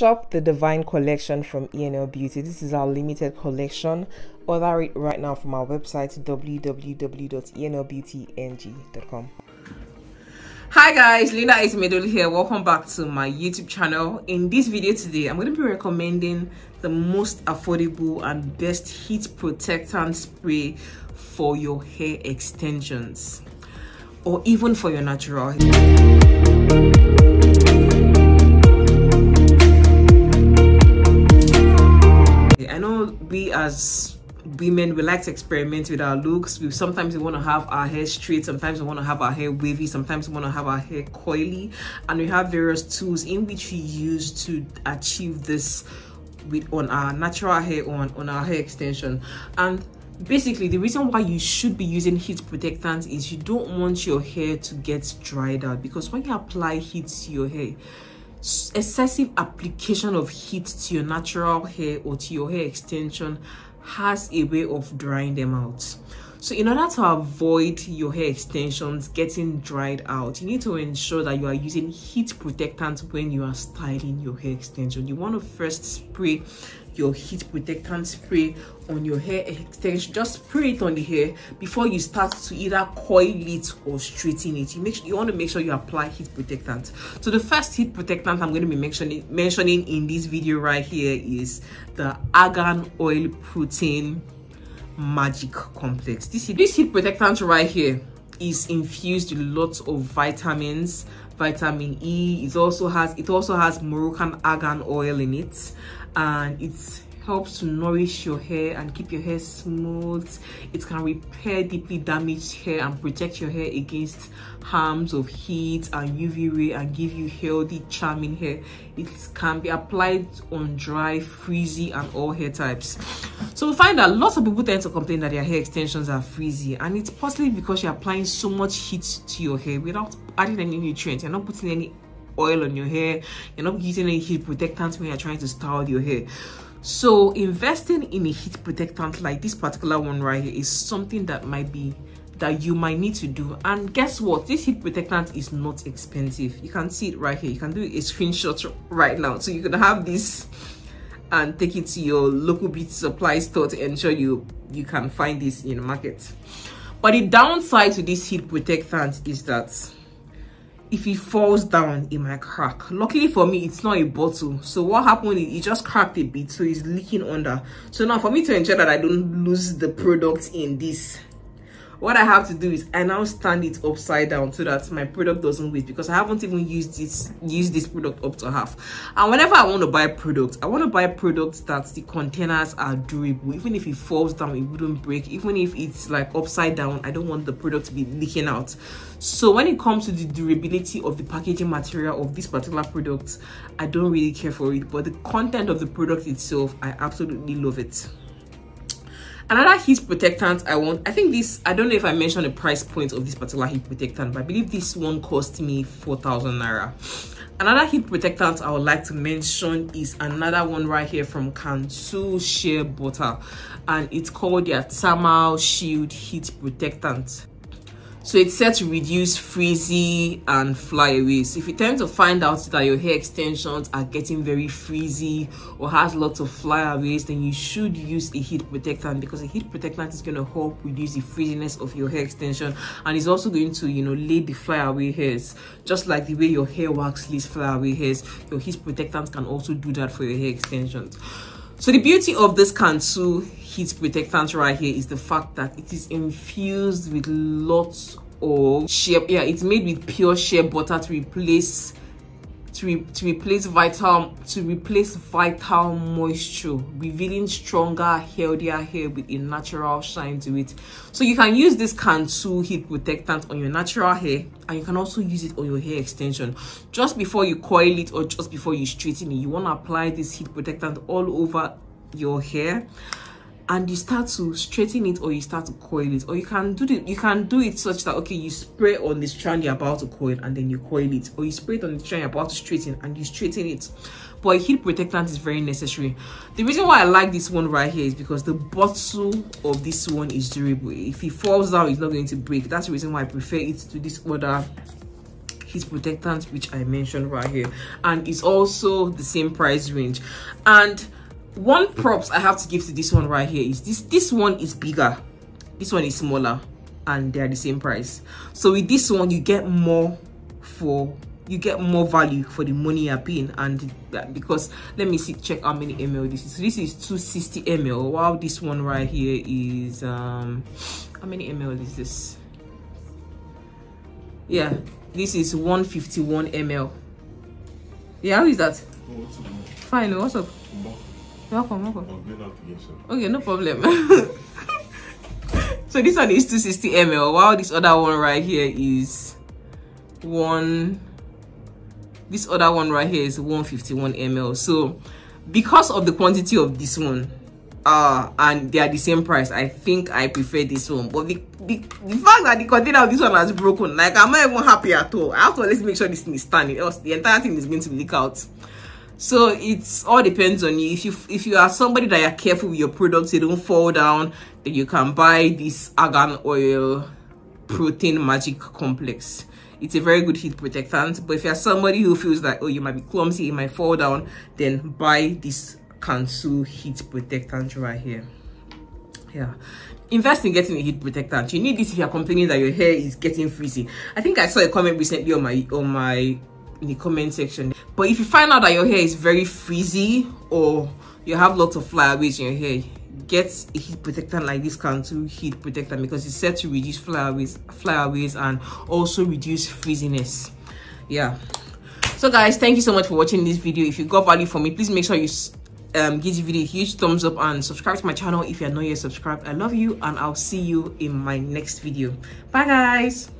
shop the divine collection from enl beauty. This is our limited collection. Order it right now from our website www.enlbeautyng.com hi guys linda Ezemedolu here. Welcome back to my youtube channel. In this video today i'm going to be recommending the most affordable and best heat protectant spray for your hair extensions or even for your natural as women we like to experiment with our looks. We sometimes we want to have our hair straight sometimes we want to have our hair wavy sometimes we want to have our hair coily. And we have various tools in which we use to achieve this with on our natural hair on on our hair extension. And basically the reason why you should be using heat protectants is you don't want your hair to get dried out. Because when you apply heat to your hair excessive application of heat to your natural hair or to your hair extension has a way of drying them out. So in order to avoid your hair extensions getting dried out you need to ensure that you are using heat protectant when you are styling your hair extension. You want to first spray your heat protectant spray on your hair extension. Just spray it on the hair before you start to either coil it or straighten it. You make sure you want to make sure you apply heat protectant. So the first heat protectant i'm going to be mentioning mentioning in this video right here is the argan oil protein magic complex. This this heat protectant right here is infused with lots of vitamins. Vitamin e it also has it also has moroccan argan oil in it and it's helps to nourish your hair and keep your hair smooth. It can repair deeply damaged hair and protect your hair against harms of heat and uv ray and give you healthy charming hair. It can be applied on dry frizzy and all hair types. So we find that lots of people tend to complain that their hair extensions are frizzy and it's possibly because you're applying so much heat to your hair without adding any nutrients. You're not putting any oil on your hair. You're not using any heat protectant when you're trying to style your hair. So investing in a heat protectant like this particular one right here is something that might be that you might need to do. And guess what? This heat protectant is not expensive. You can see it right here. You can do a screenshot right now. So you can have this and take it to your local beauty supply store to ensure you you can find this in the market. But the downside to this heat protectant is that if it falls down it might crack. Luckily for me it's not a bottle. So what happened is it just cracked a bit so it's leaking under. So now for me to ensure that i don't lose the product in this what i have to do is i now stand it upside down so that my product doesn't waste because i haven't even used this used this product up to half. And whenever i want to buy products i want to buy products that the containers are durable. Even if it falls down it wouldn't break. Even if it's like upside down i don't want the product to be leaking out. So when it comes to the durability of the packaging material of this particular product i don't really care for it. But the content of the product itself i absolutely love it another heat protectant i want i think this i don't know if i mentioned the price point of this particular heat protectant but i believe this one cost me 4,000 naira. Another heat protectant i would like to mention is another one right here from Cantu shea butter and it's called their thermal shield heat protectant so it's set to reduce frizzy and flyaways. If you tend to find out that your hair extensions are getting very frizzy or has lots of flyaways then you should use a heat protectant because a heat protectant is going to help reduce the frizziness of your hair extension and it's also going to you know lay the flyaway hairs. Just like the way your hair wax lays flyaway hairs your heat protectant can also do that for your hair extensions so the beauty of this Cantu heat protectant right here is the fact that it is infused with lots of shea yeah it's made with pure shea butter to replace to, re to replace vital to replace vital moisture revealing stronger healthier hair with a natural shine to it. So you can use this Cantu heat protectant on your natural hair and you can also use it on your hair extension. Just before you coil it or just before you straighten it you want to apply this heat protectant all over your hair and you start to straighten it or you start to coil it or you can do it you can do it such that okay you spray on the strand you're about to coil and then you coil it or you spray it on the strand you're about to straighten and you straighten it. But a heat protectant is very necessary. The reason why i like this one right here is because the bottle of this one is durable. If it falls down it's not going to break. That's the reason why i prefer it to this other heat protectant which i mentioned right here. And it's also the same price range. And one props i have to give to this one right here is this this one is bigger. This one is smaller and they're the same price. So with this one you get more for you get more value for the money you're paying and because let me see check how many ml this is. So this is 260 ml while this one right here is um how many ml is this? Yeah this is 151 ml yeah how is that? Oh, fine what's up welcome welcome. Okay no problem. So this one is 260 ml while this other one right here is one this other one right here is 151 ml so because of the quantity of this one uh and they are the same price i think i prefer this one. But the, the the fact that the container of this one has broken like i'm not even happy at all. I have to always make sure this thing is standing else the entire thing is going to leak out so it's all depends on you. If you if you are somebody that are careful with your products they don't fall down then you can buy this argan oil protein magic complex. It's a very good heat protectant but if you're somebody who feels like oh you might be clumsy it might fall down then buy this Cantu heat protectant right here. Yeah. Invest in getting a heat protectant. You need this if you're complaining that your hair is getting frizzy i think i saw a comment recently on my on my in the comment section. But if you find out that your hair is very frizzy or you have lots of flyaways in your hair get a heat protectant like this Cantu heat protectant because it's said to reduce flyaways flyaways and also reduce frizziness. Yeah. So guys thank you so much for watching this video. If you got value from me please make sure you um give the video a huge thumbs up and subscribe to my channel if you're not yet subscribed. I love you and i'll see you in my next video. Bye guys